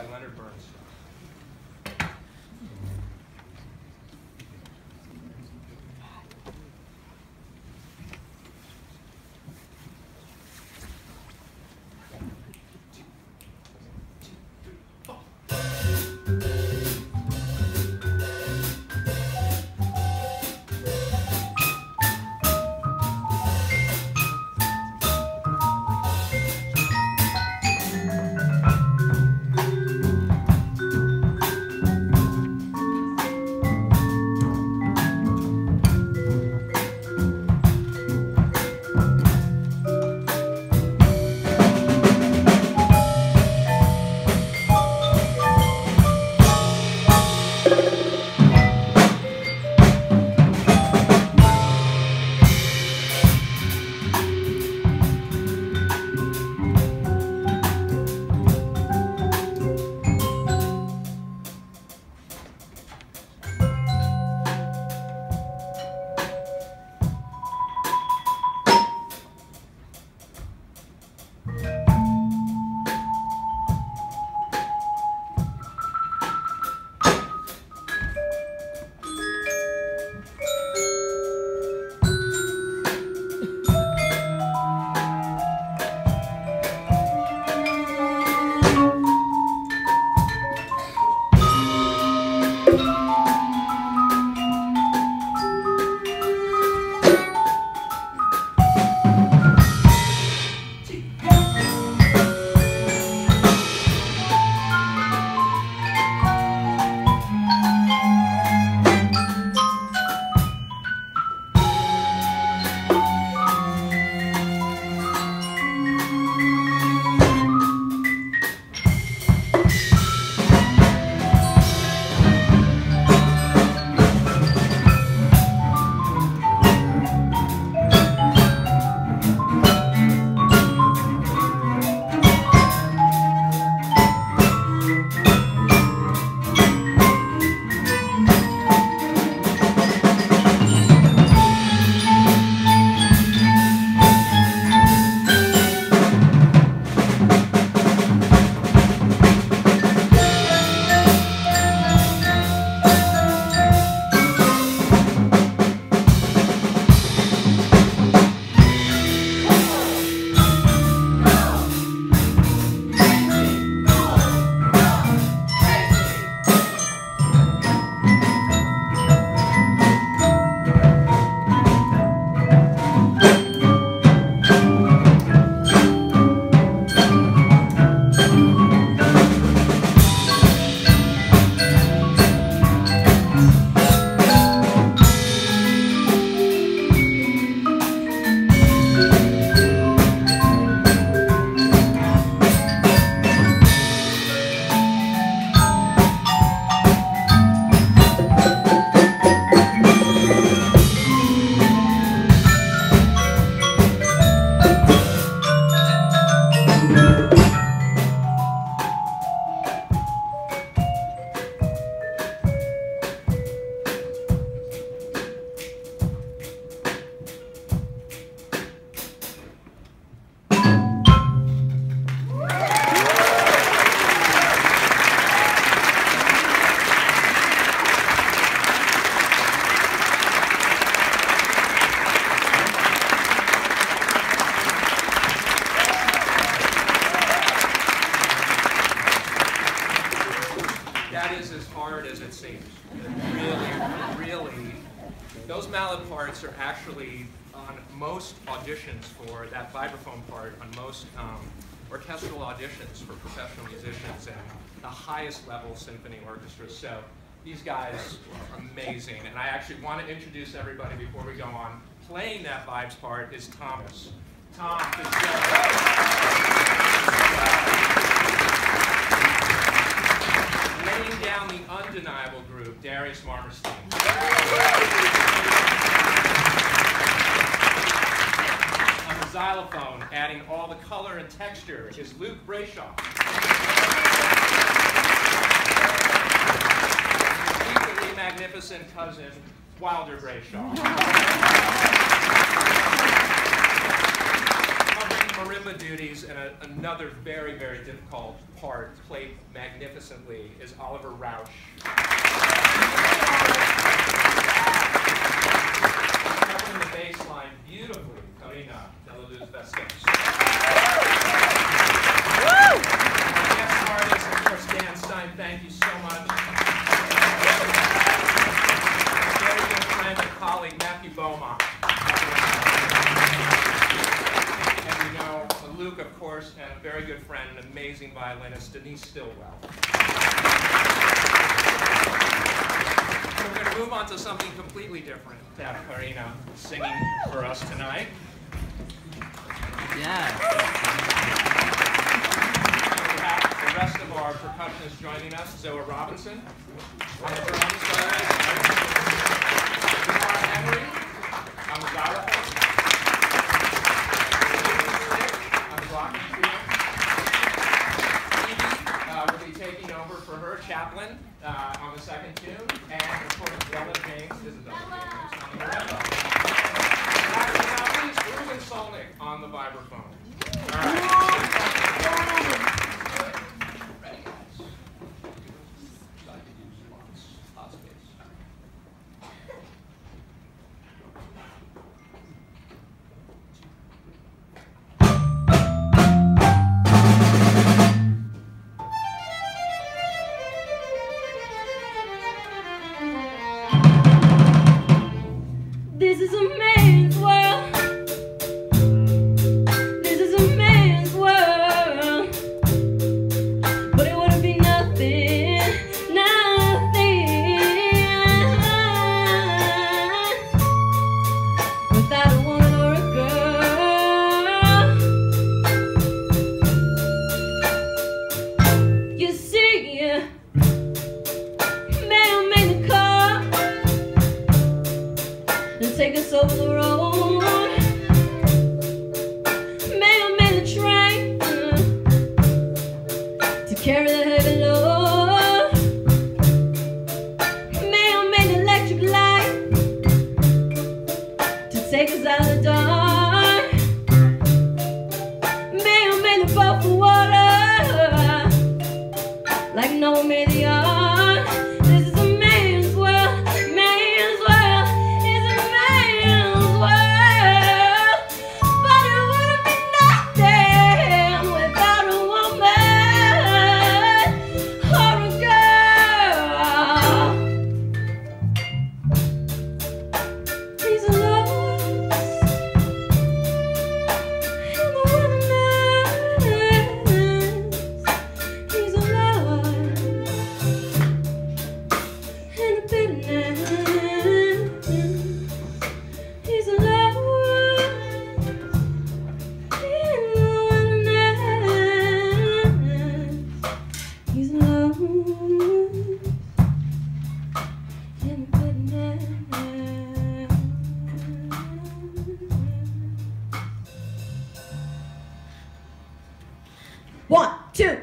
by Leonard Bernstein. Really, really. Those mallet parts are actually on most auditions for that vibraphone part, on most um, orchestral auditions for professional musicians and the highest level symphony orchestras. So these guys are amazing. And I actually want to introduce everybody before we go on. Playing that vibes part is Thomas. Tom Fitzgerald. The undeniable group, Darius Marmerstein. On the xylophone, adding all the color and texture, is Luke Brayshaw. Equally magnificent cousin, Wilder Brayshaw and a, another very, very difficult part played magnificently is Oliver Rausch. course, and a very good friend, an amazing violinist, Denise Stillwell. So we're going to move on to something completely different that Carina singing for us tonight. Yeah. the rest of our percussionists joining us, Zoa Robinson, Robinson. Henry, Amazara, Chaplin uh, on the second tune, and of course, Bella James Isabella. and take us over the road. One, two,